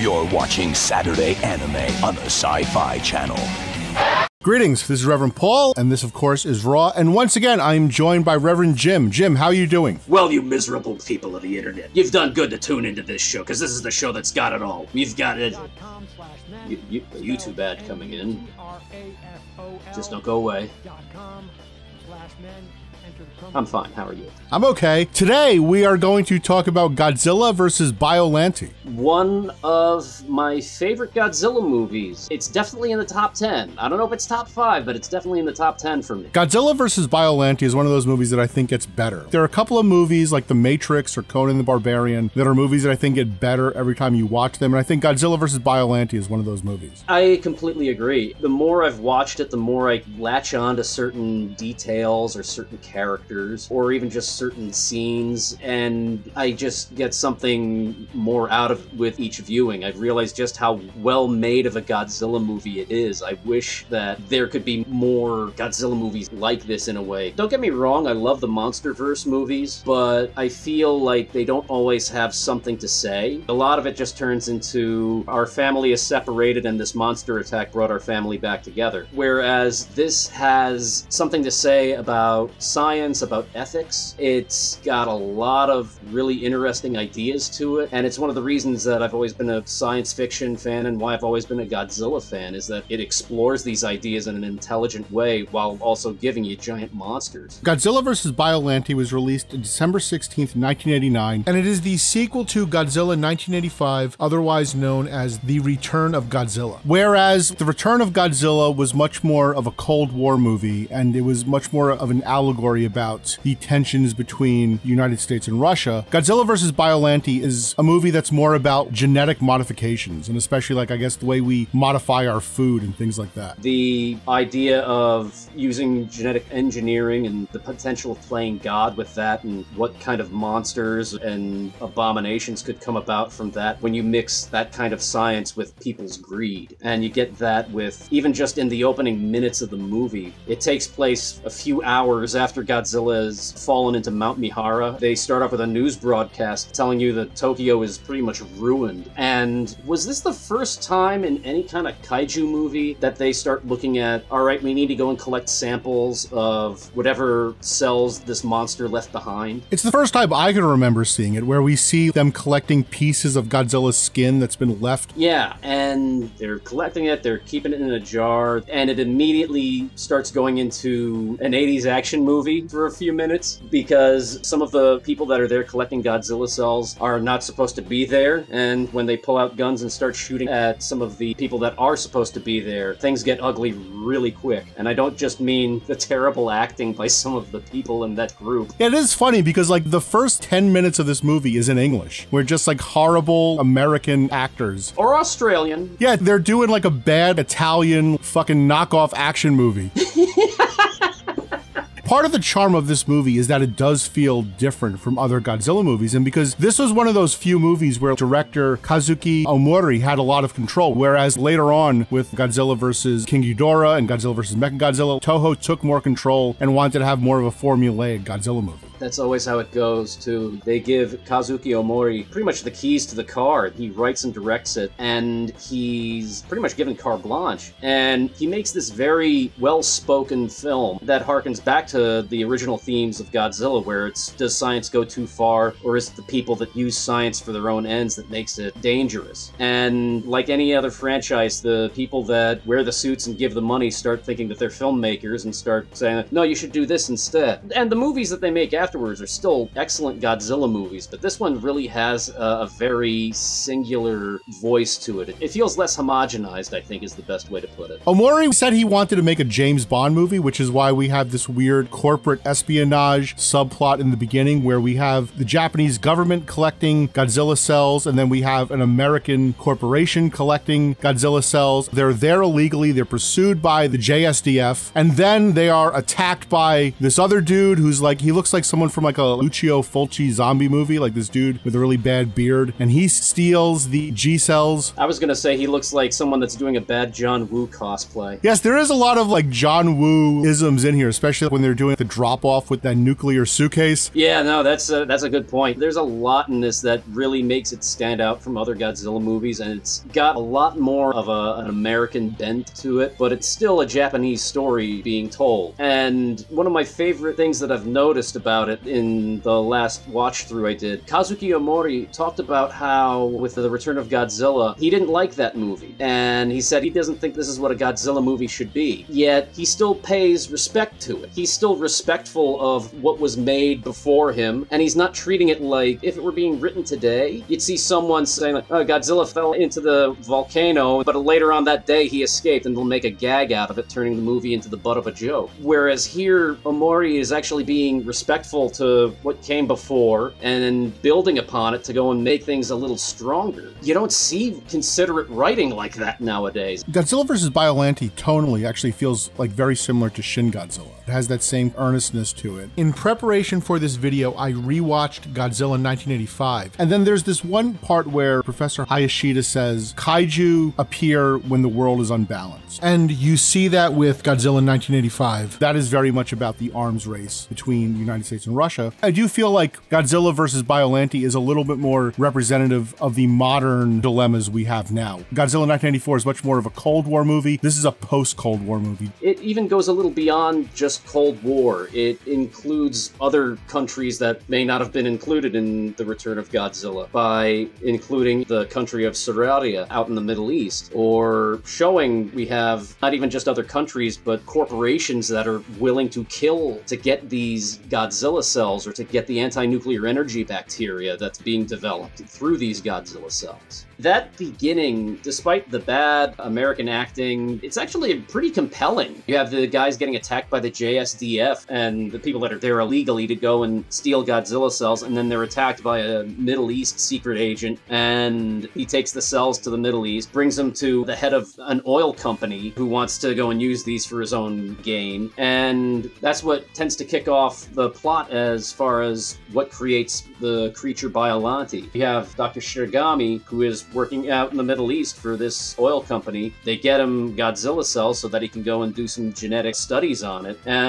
You're watching Saturday Anime on the Sci Fi Channel. Greetings, this is Reverend Paul, and this, of course, is Raw. And once again, I am joined by Reverend Jim. Jim, how are you doing? Well, you miserable people of the internet, you've done good to tune into this show because this is the show that's got it all. We've got it. You, you, a YouTube ad coming in. Just don't go away. I'm fine. How are you? I'm okay. Today, we are going to talk about Godzilla versus Biollante. One of my favorite Godzilla movies. It's definitely in the top 10. I don't know if it's top 5, but it's definitely in the top 10 for me. Godzilla versus Biollante is one of those movies that I think gets better. There are a couple of movies like The Matrix or Conan the Barbarian that are movies that I think get better every time you watch them, and I think Godzilla versus Biollante is one of those movies. I completely agree. The more I've watched it, the more I latch on to certain details or certain characters or even just certain scenes, and I just get something more out of with each viewing. I've realized just how well made of a Godzilla movie it is. I wish that there could be more Godzilla movies like this in a way. Don't get me wrong, I love the MonsterVerse movies, but I feel like they don't always have something to say. A lot of it just turns into our family is separated and this monster attack brought our family back together. Whereas this has something to say about science, about ethics. It's got a lot of really interesting ideas to it, and it's one of the reasons that I've always been a science fiction fan and why I've always been a Godzilla fan is that it explores these ideas in an intelligent way while also giving you giant monsters. Godzilla vs. Biollante was released December 16th, 1989, and it is the sequel to Godzilla 1985, otherwise known as The Return of Godzilla. Whereas The Return of Godzilla was much more of a Cold War movie, and it was much more of an allegory about the tensions between the United States and Russia, Godzilla vs. Biollante is a movie that's more about genetic modifications, and especially, like, I guess, the way we modify our food and things like that. The idea of using genetic engineering and the potential of playing God with that, and what kind of monsters and abominations could come about from that when you mix that kind of science with people's greed. And you get that with even just in the opening minutes of the movie. It takes place a few hours after Godzilla has fallen into Mount Mihara. They start off with a news broadcast telling you that Tokyo is pretty much ruined. And was this the first time in any kind of kaiju movie that they start looking at, all right, we need to go and collect samples of whatever cells this monster left behind? It's the first time I can remember seeing it, where we see them collecting pieces of Godzilla's skin that's been left. Yeah, and they're collecting it, they're keeping it in a jar, and it immediately starts going into an 80s action movie for a few minutes because some of the people that are there collecting Godzilla cells are not supposed to be there, and when they pull out guns and start shooting at some of the people that are supposed to be there, things get ugly really quick. And I don't just mean the terrible acting by some of the people in that group. Yeah, it is funny because, like, the first 10 minutes of this movie is in English. We're just like horrible American actors. Or Australian. Yeah, they're doing like a bad Italian fucking knockoff action movie. Part of the charm of this movie is that it does feel different from other Godzilla movies, and because this was one of those few movies where director Kazuki Omori had a lot of control, whereas later on with Godzilla vs. King Ghidorah and Godzilla vs. Mechagodzilla, Toho took more control and wanted to have more of a formulaic Godzilla movie. That's always how it goes, too. They give Kazuki Omori pretty much the keys to the car. He writes and directs it, and he's pretty much given carte blanche. And he makes this very well spoken film that harkens back to the original themes of Godzilla, where it's does science go too far, or is it the people that use science for their own ends that makes it dangerous? And like any other franchise, the people that wear the suits and give the money start thinking that they're filmmakers and start saying, no, you should do this instead. And the movies that they make after afterwards are still excellent Godzilla movies, but this one really has a, a very singular voice to it. It feels less homogenized, I think, is the best way to put it. Omori said he wanted to make a James Bond movie, which is why we have this weird corporate espionage subplot in the beginning where we have the Japanese government collecting Godzilla cells, and then we have an American corporation collecting Godzilla cells. They're there illegally, they're pursued by the JSDF, and then they are attacked by this other dude who's like, he looks like someone someone from like a Lucio Fulci zombie movie, like this dude with a really bad beard, and he steals the G cells. I was gonna say he looks like someone that's doing a bad John Woo cosplay. Yes, there is a lot of like John Woo isms in here, especially when they're doing the drop off with that nuclear suitcase. Yeah, no, that's a, that's a good point. There's a lot in this that really makes it stand out from other Godzilla movies, and it's got a lot more of a, an American bent to it, but it's still a Japanese story being told. And one of my favorite things that I've noticed about it in the last watch through I did, Kazuki Omori talked about how with the Return of Godzilla, he didn't like that movie, and he said he doesn't think this is what a Godzilla movie should be. Yet he still pays respect to it. He's still respectful of what was made before him, and he's not treating it like if it were being written today, you'd see someone saying like, oh, Godzilla fell into the volcano, but later on that day he escaped, and they'll make a gag out of it, turning the movie into the butt of a joke. Whereas here, Omori is actually being respectful to what came before and building upon it to go and make things a little stronger. You don't see considerate writing like that nowadays. Godzilla vs. Biollante tonally actually feels like very similar to Shin Godzilla. It has that same earnestness to it. In preparation for this video, I rewatched Godzilla 1985. And then there's this one part where Professor Hayashida says kaiju appear when the world is unbalanced. And you see that with Godzilla 1985. That is very much about the arms race between the United States and Russia. I do feel like Godzilla versus Biollante is a little bit more representative of the modern dilemmas we have now. Godzilla 1984 is much more of a Cold War movie. This is a post Cold War movie. It even goes a little beyond just Cold War. It includes other countries that may not have been included in the Return of Godzilla by including the country of Somalia out in the Middle East, or showing we have not even just other countries, but corporations that are willing to kill to get these Godzilla cells or to get the anti nuclear energy bacteria that's being developed through these Godzilla cells. That beginning, despite the bad American acting, it's actually pretty compelling. You have the guys getting attacked by the JSDF and the people that are there illegally to go and steal Godzilla cells, and then they're attacked by a Middle East secret agent, and he takes the cells to the Middle East, brings them to the head of an oil company who wants to go and use these for his own gain, and that's what tends to kick off the plot as far as what creates the creature Biollante. You have Dr. Shiragami, who is working out in the Middle East for this oil company. They get him Godzilla cells so that he can go and do some genetic studies on it. And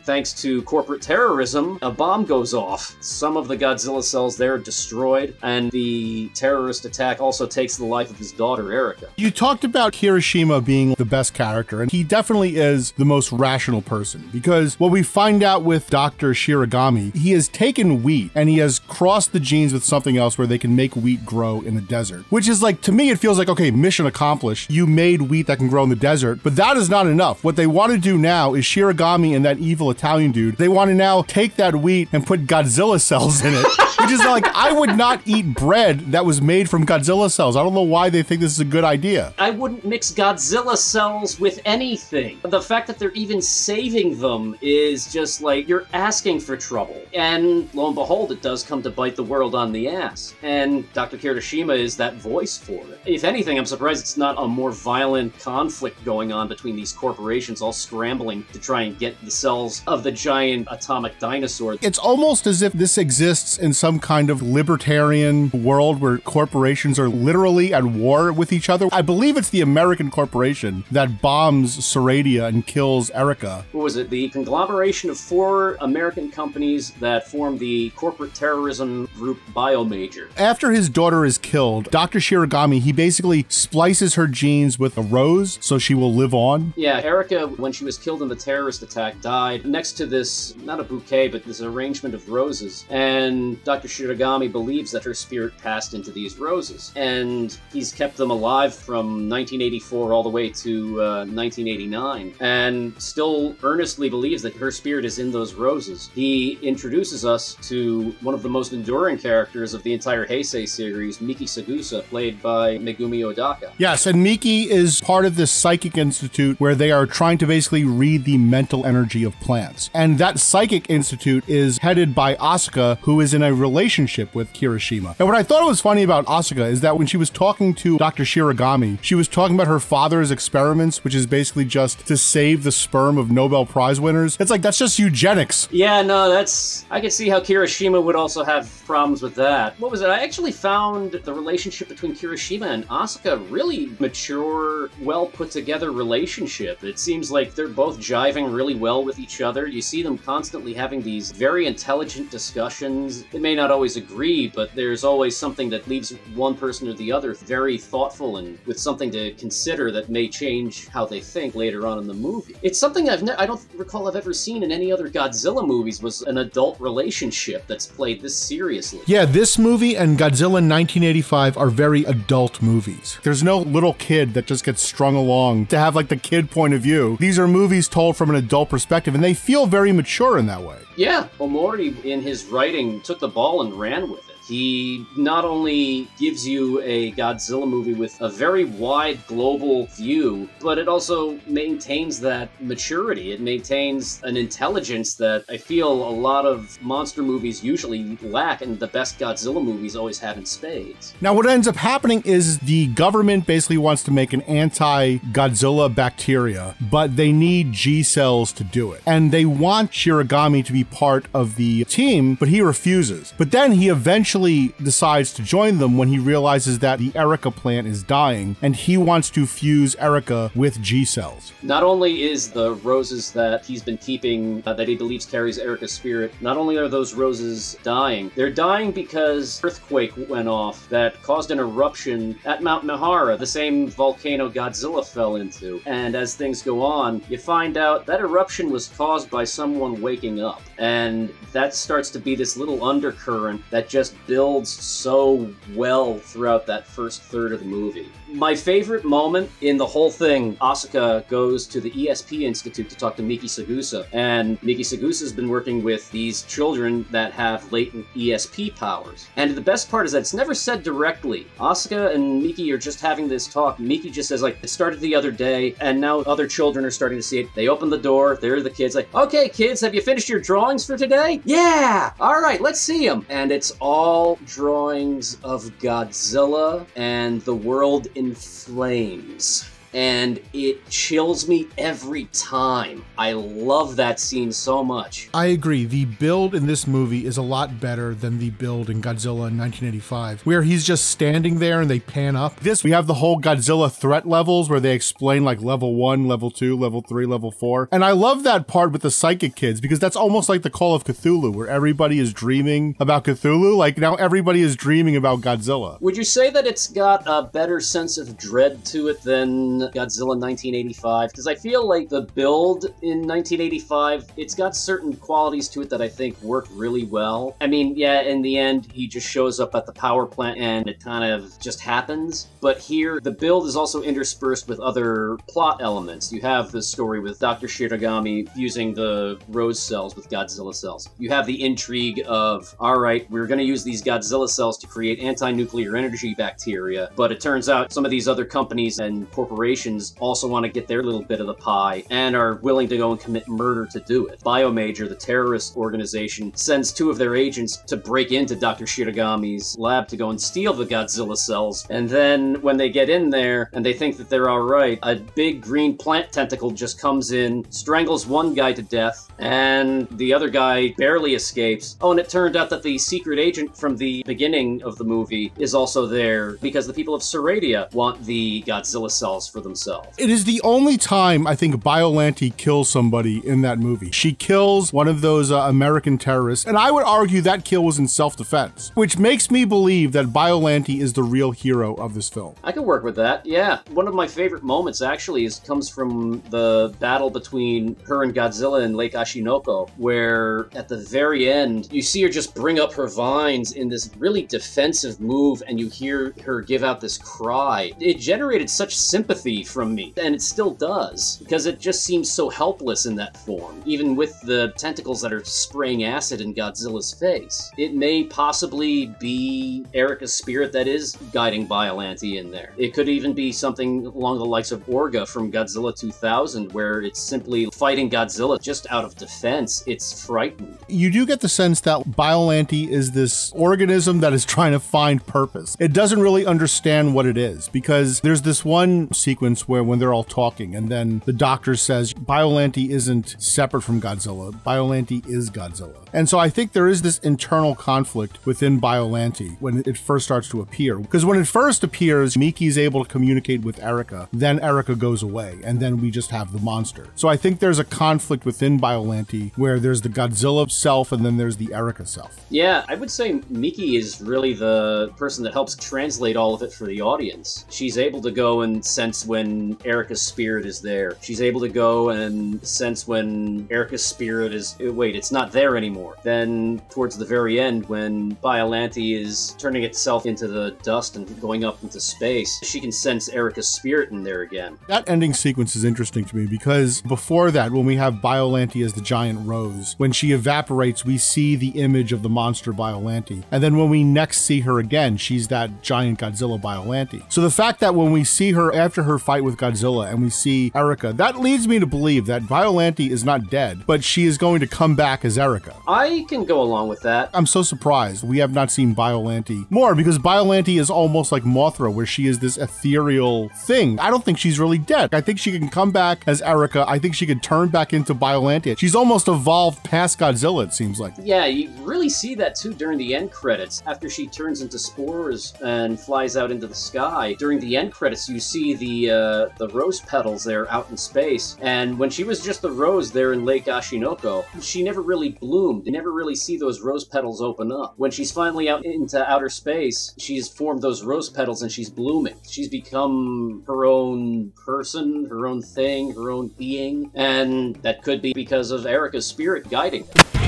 thanks to corporate terrorism, a bomb goes off. Some of the Godzilla cells there are destroyed, and the terrorist attack also takes the life of his daughter, Erica. You talked about Kirishima being the best character, and he definitely is the most rational person because what we find out with Dr. Shiragami, he has taken wheat and he has crossed the genes with something else where they can make wheat grow in the desert, which is like, to me, it feels like, okay, mission accomplished. You made wheat that can grow in the desert, but that is not enough. What they want to do now is Shiragami and that evil Italian dude, they want to now take that wheat and put Godzilla cells in it. Which is like, I would not eat bread that was made from Godzilla cells. I don't know why they think this is a good idea. I wouldn't mix Godzilla cells with anything. The fact that they're even saving them is just like you're asking for trouble. And lo and behold, it does come to bite the world on the ass. And Dr. Kirishima is that voice for it. If anything, I'm surprised it's not a more violent conflict going on between these corporations all scrambling to try and get the cells of the giant atomic dinosaur. It's almost as if this exists in some kind of libertarian world where corporations are literally at war with each other. I believe it's the American corporation that bombs Saradia and kills Erica. What was it? The conglomeration of four American companies that form the corporate terrorism group Biomajor. After his daughter is killed, Dr. Shiragami, he basically splices her genes with a rose so she will live on. Yeah, Erica, when she was killed in the terrorist attack, died next to this, not a bouquet, but this arrangement of roses. And Dr. Shiragami believes that her spirit passed into these roses. And he's kept them alive from 1984 all the way to uh, 1989. And still earnestly believes that her spirit is in those roses. He introduces us to one of the most enduring characters of the entire Heisei series, Miki Saegusa, played by Megumi Odaka. Yes, and Miki is part of this psychic institute where they are trying to basically read the mental energy of plants. And that psychic institute is headed by Asuka, who is in a relationship with Kirishima. And what I thought was funny about Asuka is that when she was talking to Dr. Shiragami, she was talking about her father's experiments, which is basically just to save the sperm of Nobel Prize winners. It's like, that's just eugenics. Yeah, no, that's. I can see how Kirishima would also have problems with that. What was it? I actually found the relationship between Kirishima and Asuka really mature, well put together relationship. It seems like they're both jiving really well with each other. You see them constantly having these very intelligent discussions. They may not always agree, but there's always something that leaves one person or the other very thoughtful and with something to consider that may change how they think later on in the movie. It's something I've ne- I don't recall I've ever seen in any other Godzilla movies was an adult relationship that's played this seriously. Yeah, this movie and Godzilla 1985 are very adult movies. There's no little kid that just gets strung along to have like the kid point of view. These are movies told from an adult perspective and they feel very mature in that way. Yeah, Omori in his writing took the ball and ran with it. He not only gives you a Godzilla movie with a very wide global view, but it also maintains that maturity. It maintains an intelligence that I feel a lot of monster movies usually lack, and the best Godzilla movies always have in spades. Now, what ends up happening is the government basically wants to make an anti Godzilla bacteria, but they need G cells to do it. And they want Shiragami to be part of the team, but he refuses. But then he eventually decides to join them when he realizes that the Erica plant is dying and he wants to fuse Erica with G cells. Not only is the roses that he's been keeping, uh, that he believes carries Erica's spirit, not only are those roses dying, they're dying because earthquake went off that caused an eruption at Mount Mihara, the same volcano Godzilla fell into. And as things go on, you find out that eruption was caused by someone waking up. And that starts to be this little undercurrent that just builds so well throughout that first third of the movie. My favorite moment in the whole thing, Asuka goes to the ESP Institute to talk to Miki Saegusa, and Miki Saegusa has been working with these children that have latent ESP powers. And the best part is that it's never said directly. Asuka and Miki are just having this talk. Miki just says, like, it started the other day, and now other children are starting to see it. They open the door, there are the kids, like, okay, kids, have you finished your drawings for today? Yeah! Alright, let's see them. And it's all drawings of Godzilla and the world in flames. And it chills me every time. I love that scene so much. I agree. The build in this movie is a lot better than the build in Godzilla in 1985, where he's just standing there and they pan up. This, we have the whole Godzilla threat levels where they explain like level one, level two, level three, level four. And I love that part with the psychic kids because that's almost like the Call of Cthulhu, where everybody is dreaming about Cthulhu. Like now everybody is dreaming about Godzilla. Would you say that it's got a better sense of dread to it than Godzilla 1985? Because I feel like the build in 1985, it's got certain qualities to it that I think work really well. I mean, yeah, in the end, he just shows up at the power plant and it kind of just happens. But here, the build is also interspersed with other plot elements. You have the story with Dr. Shiragami using the Rose cells with Godzilla cells. You have the intrigue of, all right, we're going to use these Godzilla cells to create anti nuclear energy bacteria. But it turns out some of these other companies and corporations also want to get their little bit of the pie and are willing to go and commit murder to do it. Biomajor, the terrorist organization, sends two of their agents to break into Dr. Shiragami's lab to go and steal the Godzilla cells. And then when they get in there and they think that they're all right, a big green plant tentacle just comes in, strangles one guy to death, and the other guy barely escapes. Oh, and it turned out that the secret agent from the beginning of the movie is also there because the people of Saradia want the Godzilla cells for themselves. It is the only time I think Biollante kills somebody in that movie. She kills one of those uh, American terrorists, and I would argue that kill was in self-defense, which makes me believe that Biollante is the real hero of this film. I could work with that. Yeah, one of my favorite moments actually is comes from the battle between her and Godzilla in Lake Ashinoko, where at the very end you see her just bring up her vines in this really defensive move, and you hear her give out this cry. It generated such sympathy empathy from me, and it still does, because it just seems so helpless in that form, even with the tentacles that are spraying acid in Godzilla's face. It may possibly be Erica's spirit that is guiding Biollante in there. It could even be something along the likes of Orga from Godzilla 2000, where it's simply fighting Godzilla just out of defense. It's frightened. You do get the sense that Biollante is this organism that is trying to find purpose. It doesn't really understand what it is because there's this one sequence where when they're all talking and then the doctor says Biollante isn't separate from Godzilla. Biollante is Godzilla. And so I think there is this internal conflict within Biollante when it first starts to appear. Because when it first appears, Miki's able to communicate with Erica, then Erica goes away, and then we just have the monster. So I think there's a conflict within Biollante where there's the Godzilla self and then there's the Erica self. Yeah, I would say Miki is really the person that helps translate all of it for the audience. She's able to go and sense when Erica's spirit is there. She's able to go and sense when Erica's spirit is eh, wait, it's not there anymore. Then towards the very end when Biollante is turning itself into the dust and going up into space, she can sense Erica's spirit in there again. That ending sequence is interesting to me because before that, when we have Biollante as the giant rose, when she evaporates, we see the image of the monster Biollante. And then when we next see her again, she's that giant Godzilla Biollante. So the fact that when we see her after her fight with Godzilla and we see Erica, that leads me to believe that Biollante is not dead, but she is going to come back as Erica. I can go along with that. I'm so surprised we have not seen Biollante more because Biollante is almost like Mothra, where she is this ethereal thing. I don't think she's really dead. I think she can come back as Erica. I think she can turn back into Biollante. She's almost evolved past Godzilla, it seems like. Yeah, you really see that too during the end credits. After she turns into spores and flies out into the sky, during the end credits, you see the uh, the rose petals there out in space. And when she was just the rose there in Lake Ashinoko, she never really bloomed. You never really see those rose petals open up. When she's finally out into outer space, she's formed those rose petals and she's blooming. She's become her own person, her own thing, her own being, and that could be because of Erica's spirit guiding her.